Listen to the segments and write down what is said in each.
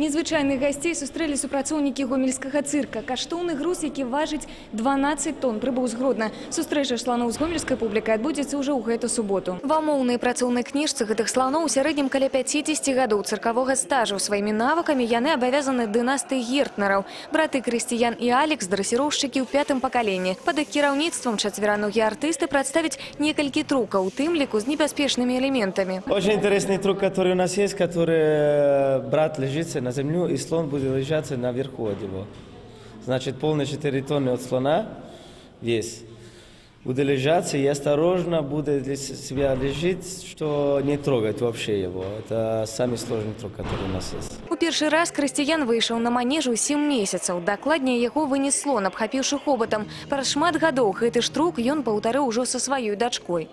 Незвычайных гасцей сустрэлі супрацоўнікі гомельскага цырка. Каштоўны груз, які важыць 12 тонн, прыбыў з Гродна. Сустрэча сланоў з гомельскай публікай адбудзецца ўжо ў гэту суботу. Ва моўнай працоўнай кніжцы гэтых сланоў у сярэднім каля 50 гадоў цыркавога стажу. Сваімі навыкамі яны абавязаны дынастыі гертнераў. Браты Крысціян і Алекс – дрэсіроўшчыкі ў пятым пакаленні. Пад іх кіраўніцтвам чацвераногі артысты прадставяць некалькі трукаў, у тым ліку з небяспечнымі элементамі. Очень интересный трюк, который у нас есть, который э, брат лежится на землю, и слон будет лежать наверху от него. Значит, полные 4 тонны от слона вес. Будет лежаться и осторожно будет для себя лежить, что не трогать вообще его. Это самый сложный трюк, который у нас есть. У першы раз крысціян выйшаў на манежу 7 месяцаў. Дакладней яго вынес слон, абхапіўшы хобатам. Праз шмат гадоў гэты ж трук ён паўтарыў ужо са сваёй дачкой.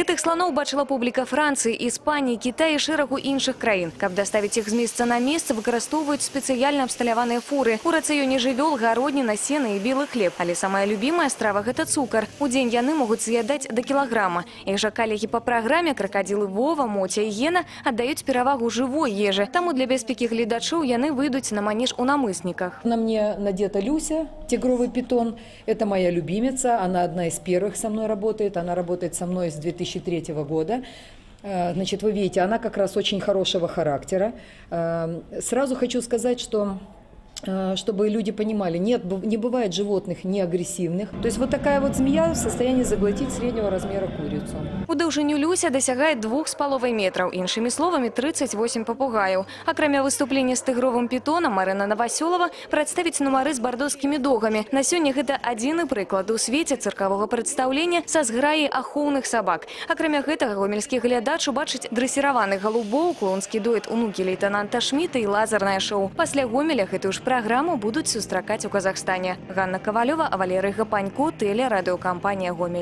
Гэтых слоноў бачыла публіка Францыі, Іспаніі, Кітая і шэрагу іншых краін. Каб даставіць іх з месца на месца, выкарыстоўваюць спецыяльна абсталяваныя фуры. У рацыёне жывёл, гародніна, сена і белы хлеб. Але самая любімая страва – гэта цукар. У дзень яны могуць з'ядаць да кілаграма. Іх жа калегі па праграме кракадзілы Вова, Моця і Гена аддаюць перавагу жывой ежы. Таму для бяспекі гледачоў яны выйдуць на манеж у намысніках. На мне надета Люся, тигровый питон. Это моя любимица, она одна из первых со мной работает. Она работает со мной с 2003 года. Э, Значит, вы видите, она как раз очень хорошего характера. Э, Сразу хочу сказать, что чтобы люди понимали, нет, быв- не бывает животных неагрессивных. То есть вот такая вот змея в состоянии заглотить среднего размера курицу. У даўжыню Люся дасягае двух з паловай метраў, іншымі словамі 38 папугаяў. Акрамя выступлення з тыгровым пітонам, Марына Навасёлава прадставіць нумары з бардоскімі догамі. На сёння гэта адзіны прыклад у свеце цыркавога прадстаўлення са зграі ахоўных сабак. Акрамя гэтага гомельскі глядач убачыць дрэсіраваных галубоў, клонскі дуэт унукі лейтенанта Шміта і лазернае шоу. Пасля гомеля гэтую ж праграму будуць сустракаць у Казахстане. Ганна Кавалёва, Валерый Гапанько, тэлерадыёкампанія Гомель.